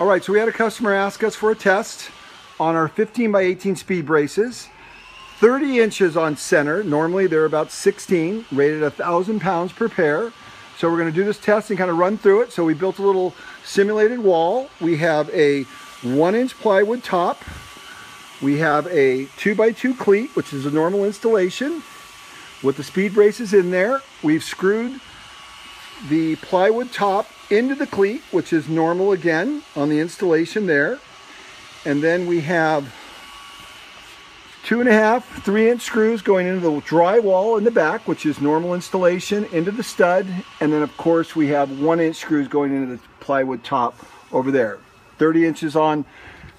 All right, so we had a customer ask us for a test on our 15 by 18 SpeedBraces. 30 inches on center. Normally they're about 16, rated a thousand pounds per pair. So we're gonna do this test and kind of run through it. So we built a little simulated wall. We have a one inch plywood top. We have a two by two cleat, which is a normal installation with the SpeedBraces in there. We've screwed the plywood top into the cleat, which is normal again on the installation there. And then we have two and a half, three inch screws going into the drywall in the back, which is normal installation, into the stud. And then of course we have one inch screws going into the plywood top over there. 30 inches on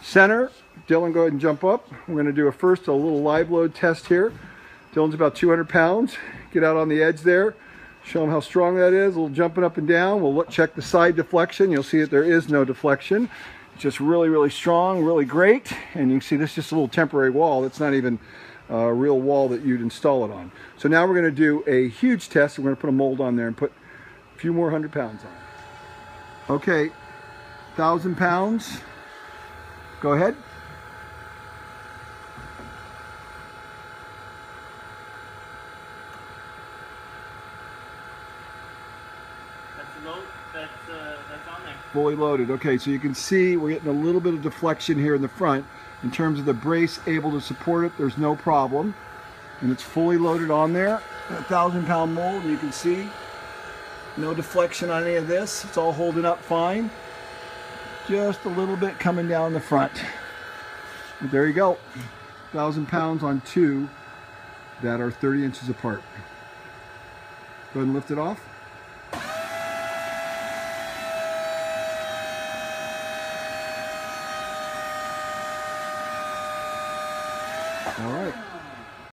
center. Dylan, go ahead and jump up. We're gonna do a first a little live load test here. Dylan's about 200 pounds. Get out on the edge there. Show them how strong that is. A little jumping up and down. We'll look, check the side deflection. You'll see that there is no deflection. Just really, really strong, really great. And you can see this is just a little temporary wall. It's not even a real wall that you'd install it on. So now we're gonna do a huge test. We're gonna put a mold on there and put a few more hundred pounds on. Okay, thousand pounds. Go ahead. That's. Uh, that's on there. fully loaded. Okay, so you can see we're getting a little bit of deflection here in the front. In terms of the brace able to support it, there's no problem. And it's fully loaded on there. A thousand pound mold, and you can see no deflection on any of this. It's all holding up fine. Just a little bit coming down the front. But there you go. Thousand pounds on two that are 30 inches apart. Go ahead and lift it off. All right.